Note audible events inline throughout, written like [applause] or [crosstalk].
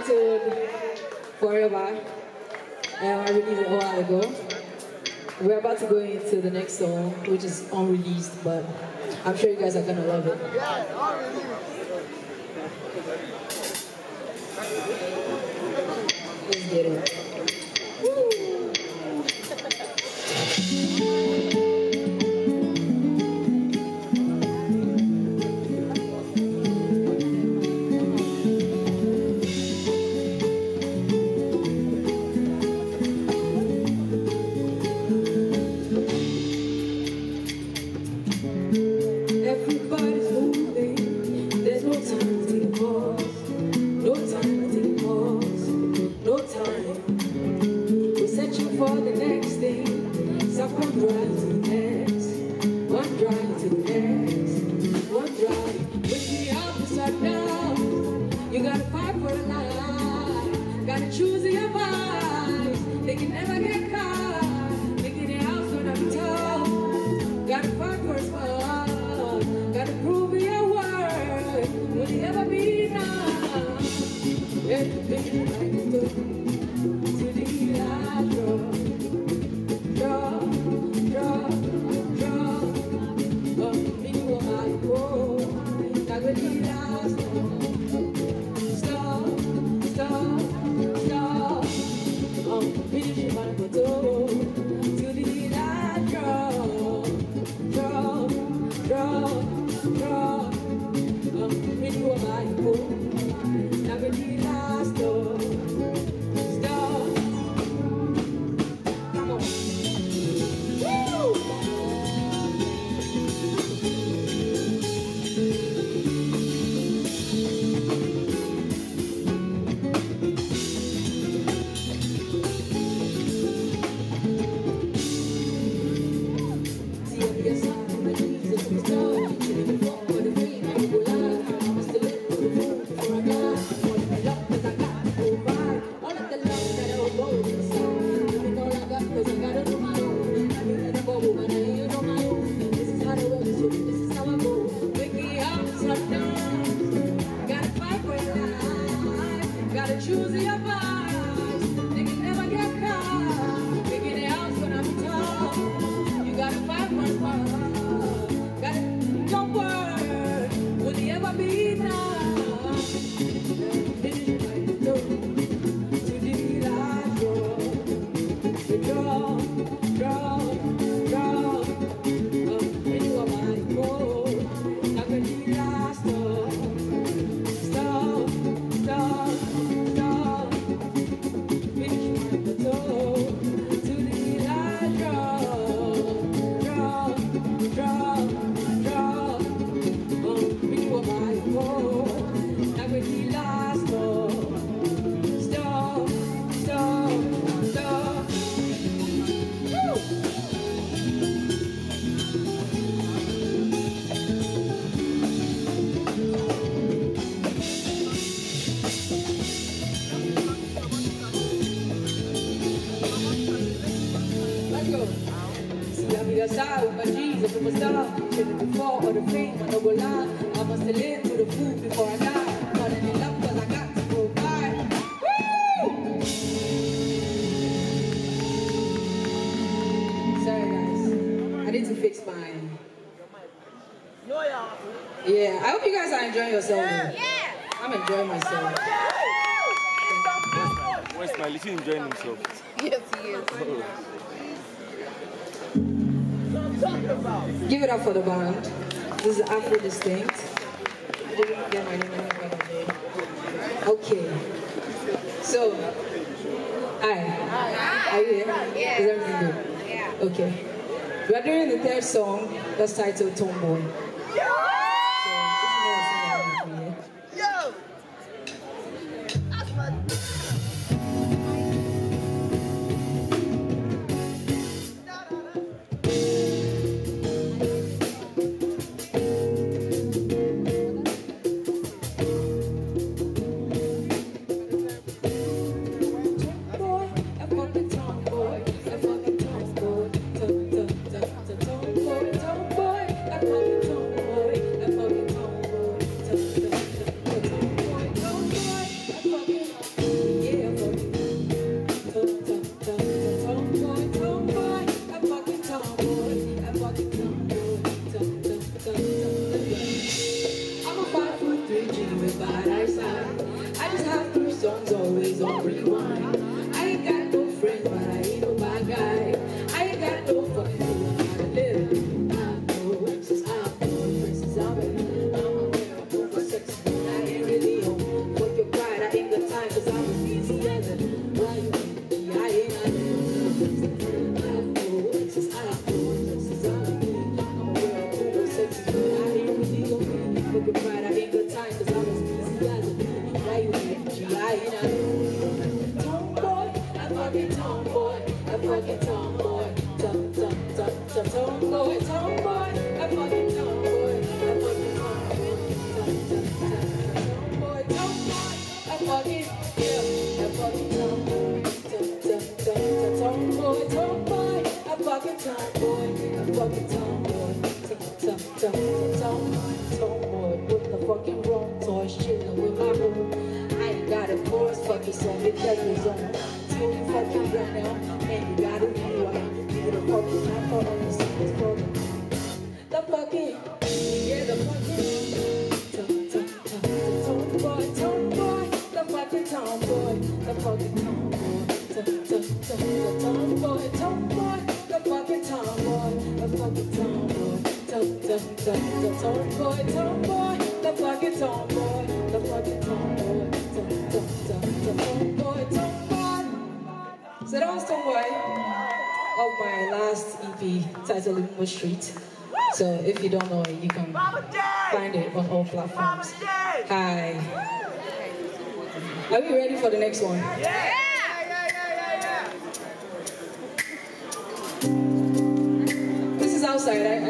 titled Forever, and um, I released it a while ago. We're about to go into the next song, which is unreleased, but I'm sure you guys are gonna love it. Let's get it. See, I'm with my G's, a superstar. Shit it before or the fame, I no go lie. I must have lived through the food before I die. Falling in love cause I got to provide. Woo! Sorry guys, I need to fix mine. Yeah, I hope you guys are enjoying yourself. Yeah. I'm enjoying myself. Where's my little enjoying himself? Yes, he is. [laughs] Give it up for the band. This is Afro Distinct. I didn't get my name right away. Okay. So, hi. Are you here? Is everything good? Yeah. Okay. We are doing the third song that's titled Tomboy. The Tomboy, tomboy, the fucking tomboy, the fucking tomboy, tomboy, tomboy. So that was Tomboy of my last EP titled Limbo Street. So if you don't know it, you can find it on all platforms. Hi. Are we ready for the next one? Yeah! outside. I, I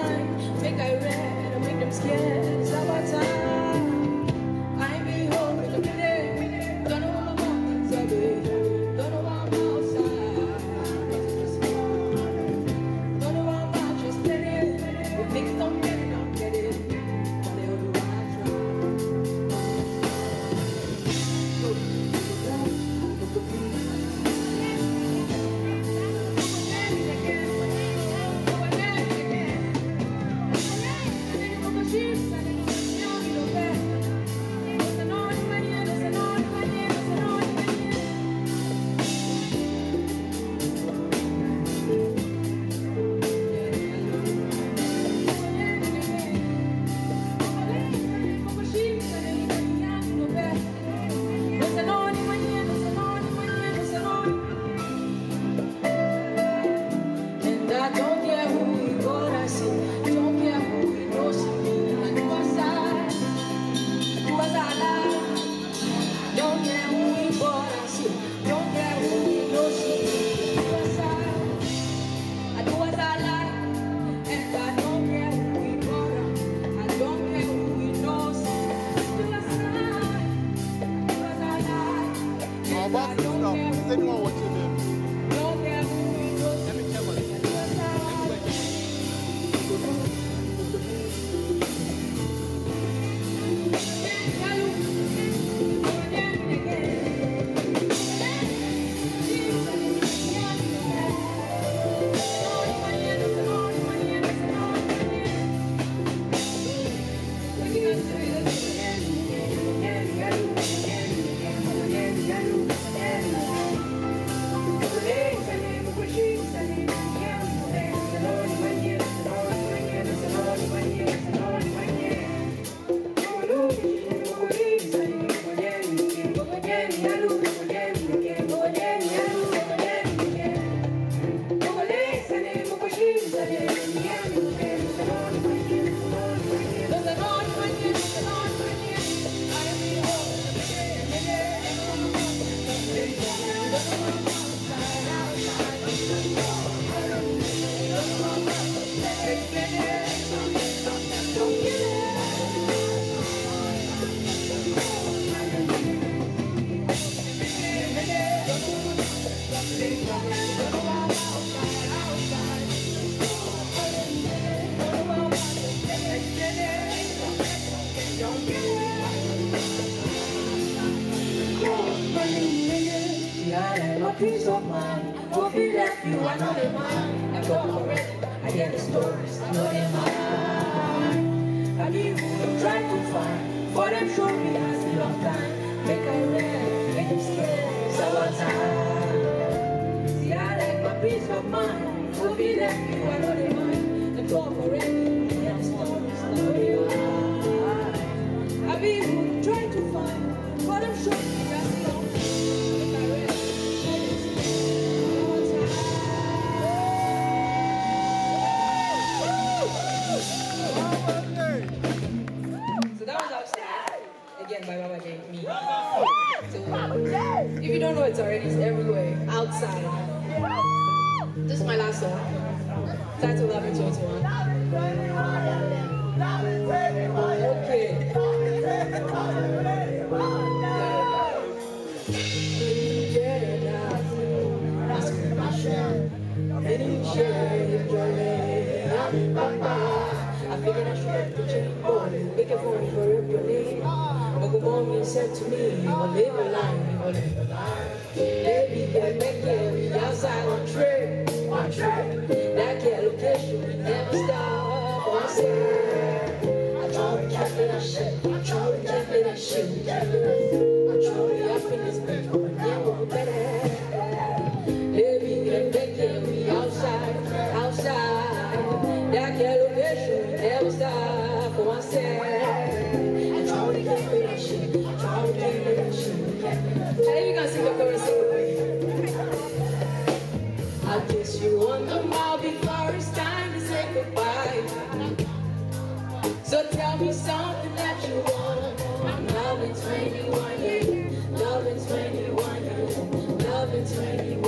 time. Make I red, and make them scared. It's about time. Them show me a long time. Make I rest, make them scared, summertime. See, I like my peace of mind. Hope he left you, I know they. I'm hear the stories, I know they mine. I mean, try to find, for them show me This is my last song. Title 1121. Okay. I figured I should put you on, make it for for your name. But the moment said to me, you will live a life, you will live a life. Baby, try to cap it, I shit, I try to get it, I shit, we cap it. I try to up in this bitch, loving 21 years,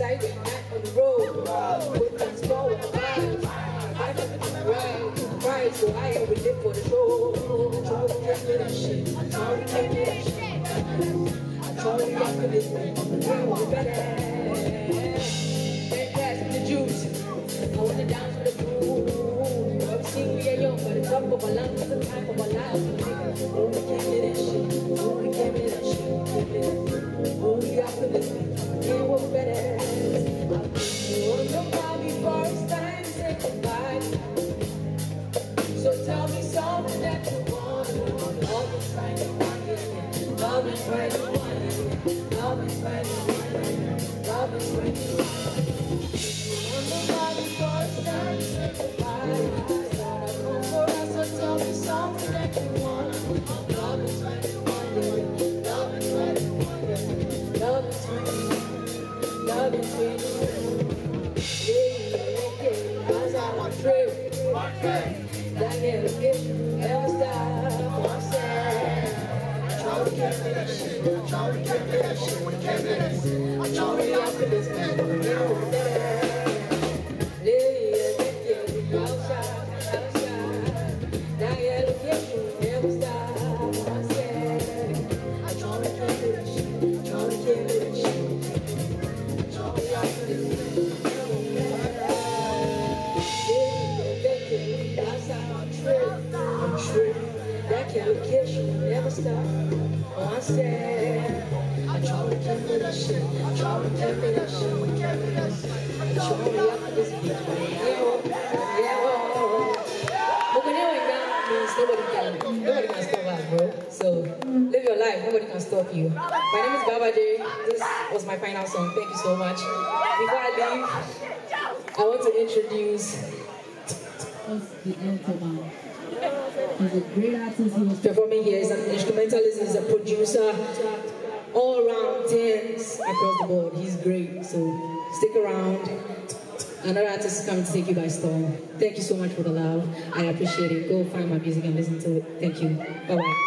Side back on the road. Put things forward, vibes. I got to right. So I ain't with it for the show. To get me that shit. Me that shit. To rock with this thing. Want better. Then pass me the juice. Hold it down to the groove. Seen we are young, but it's up of our lungs. Time for lives. Oh, we can't Love is right Love is right Love is right On nobody can, nobody can stop us, bro. So live your life. Nobody can stop you. My name is Baaba J. This was my final song. Thank you so much. Before I leave, I want to introduce the Elder Man. He's a great artist. He was performing here. He's an instrumentalist, he's a producer, all around things across the board. He's great. So stick around. Another artist is coming to take you by storm. Thank you so much for the love. I appreciate it. Go find my music and listen to it. Thank you. Bye bye.